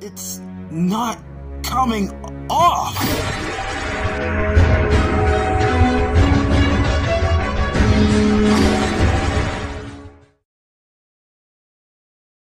It's not coming off!